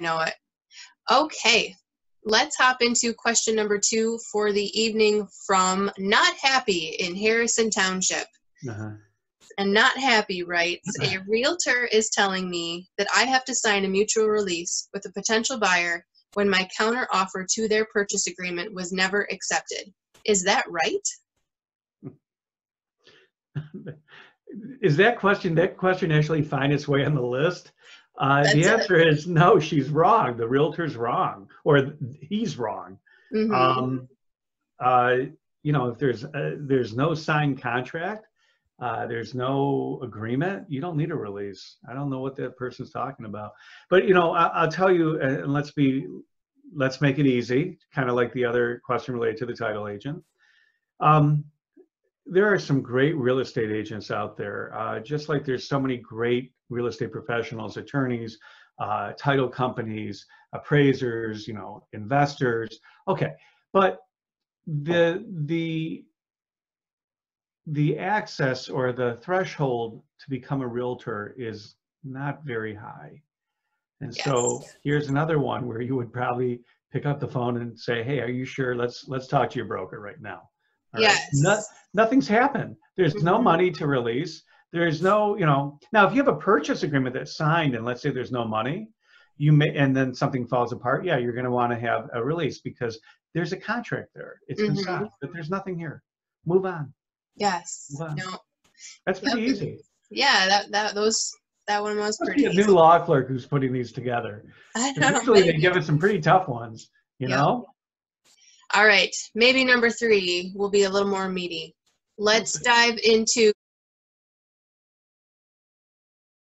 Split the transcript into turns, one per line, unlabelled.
know it. Okay, let's hop into question number two for the evening from Not Happy in Harrison Township.
Uh-huh.
And Not Happy writes A realtor is telling me that I have to sign a mutual release with a potential buyer when my counter offer to their purchase agreement was never accepted. Is that right?
Is that question, that question actually find its way on the list? Uh, the answer is no, she's wrong. The realtor's wrong, or he's wrong.
Mhm.
Um, uh, you know, if there's, uh, there's no signed contract, uh, there's no agreement, you don't need a release. I don't know what that person's talking about. But, you know, I, I'll tell you, uh, and let's be, let's make it easy, kind of like the other question related to the title agent. Um, there are some great real estate agents out there, uh, just like there's so many great real estate professionals, attorneys, uh, title companies, appraisers, you know, investors. Okay, but the the the access or the threshold to become a realtor is not very high. And so here's another one where you would probably pick up the phone and say, "Hey, are you sure? Let's let's talk to your broker right now." All right?
Yes.
No- nothing's happened. There's no
Mhm.
money to release. There's no, you know, now if you have a purchase agreement that's signed and let's say there's no money, you may, and then something falls apart, yeah, you're going to want to have a release because there's a contract there. It's been
Mhm.
signed, but there's nothing here. Move on.
Yes.
Wow.
No.
That's pretty easy.
Yeah, that that those that one was pretty
a
easy.
new law clerk who's putting these together.
I know.
Usually they give us some pretty tough ones, you know?
All right, maybe number three will be a little more meaty. Let's dive into